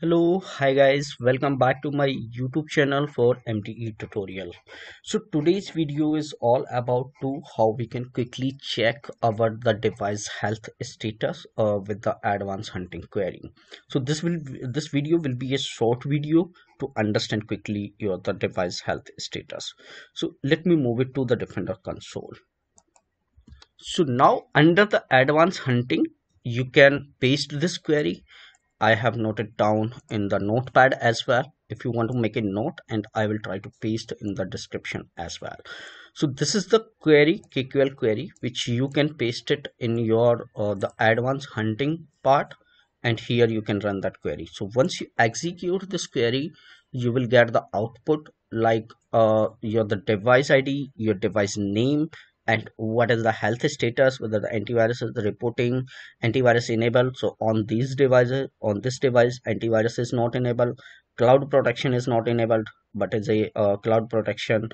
hello hi guys welcome back to my youtube channel for MDE tutorial. So today's video is all about to how we can quickly check our the device health status uh, with the advanced hunting query. So this will this video will be a short video to understand quickly your the device health status. So let me move it to the defender console. So now under the advanced hunting you can paste this query I have noted down in the notepad as well. If you want to make a note and I will try to paste in the description as well. So this is the query KQL query which you can paste it in your uh, the advanced hunting part and here you can run that query. So once you execute this query you will get the output like uh, your the device ID your device name and what is the health status whether the antivirus is reporting antivirus enabled so on these devices on this device antivirus is not enabled cloud protection is not enabled but is a uh, cloud protection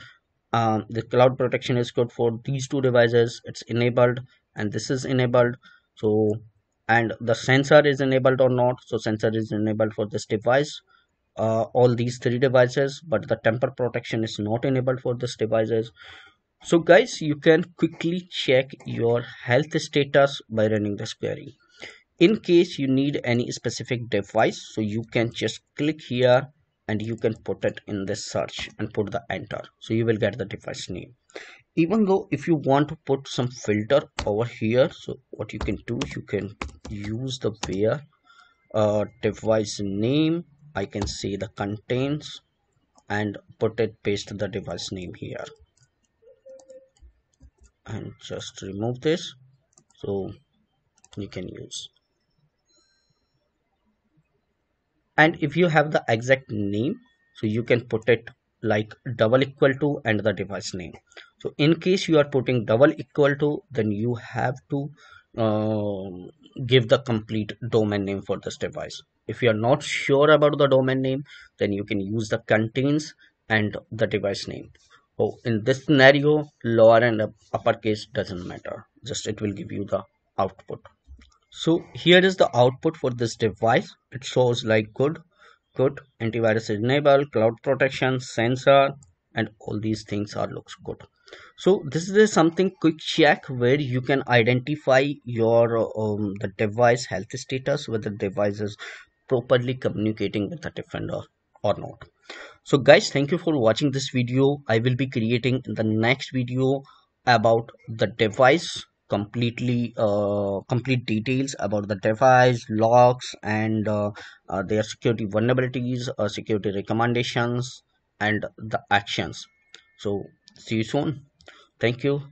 um, the cloud protection is good for these two devices it's enabled and this is enabled so and the sensor is enabled or not so sensor is enabled for this device uh, all these three devices but the tamper protection is not enabled for this devices so guys you can quickly check your health status by running this query in case you need any specific device so you can just click here and you can put it in the search and put the enter. So you will get the device name. Even though if you want to put some filter over here so what you can do you can use the where uh, device name. I can see the contains and put it paste the device name here and just remove this. So you can use. And if you have the exact name so you can put it like double equal to and the device name. So in case you are putting double equal to then you have to uh, give the complete domain name for this device. If you are not sure about the domain name then you can use the contains and the device name oh in this scenario lower and uppercase doesn't matter. Just it will give you the output. So here is the output for this device. It shows like good good antivirus enabled cloud protection sensor and all these things are looks good. So this is something quick check where you can identify your um, the device health status whether the device is properly communicating with the defender or not so guys thank you for watching this video. I will be creating in the next video about the device completely uh, complete details about the device logs and uh, uh, their security vulnerabilities uh, security recommendations and the actions. So see you soon. Thank you